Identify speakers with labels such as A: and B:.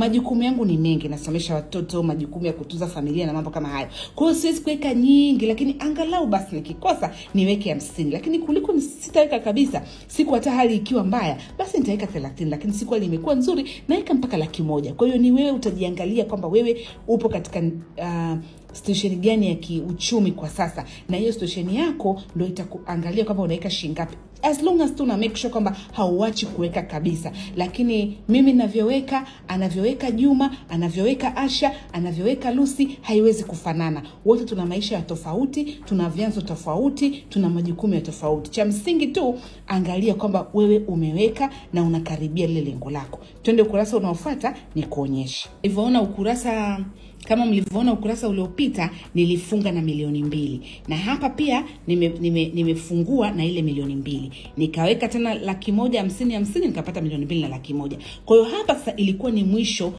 A: majukumu yangu ni mengi nasomesha watoto majukumu ya kutunza familia na mambo kama hayo. Kwa hiyo siwezi kuweka nyingi lakini angalau basi nikikosa niweke hamsini lakini kuliko sitaweka kabisa siku hata hali ikiwa mbaya basi nitaweka thelathini. Lakini siku hali imekuwa nzuri naweka mpaka laki moja. Kwa hiyo ni wewe utajiangalia kwamba wewe upo katika uh, stesheni gani ya kiuchumi kwa sasa? Na hiyo stesheni yako ndo itakuangalia kwamba unaweka shingapi as long as tu una make sure kwamba hauachi kuweka kabisa. Lakini mimi navyoweka anavyoweka juma anavyoweka asha anavyoweka lusi haiwezi kufanana. Wote tuna maisha ya tofauti tuna vyanzo tofauti tuna majukumu ya tofauti. Cha msingi tu angalia kwamba wewe umeweka na unakaribia lile lengo lako. Twende ukurasa unaofuata ni kuonyesha ilivyoona ukurasa kama mlivyoona ukurasa uliopita nilifunga na milioni mbili. Na hapa pia nimefungua nime, nime na ile milioni mbili. Nikaweka tena laki moja hamsini hamsini nikapata milioni mbili na laki moja. Kwa hiyo hapa sasa ilikuwa ni mwisho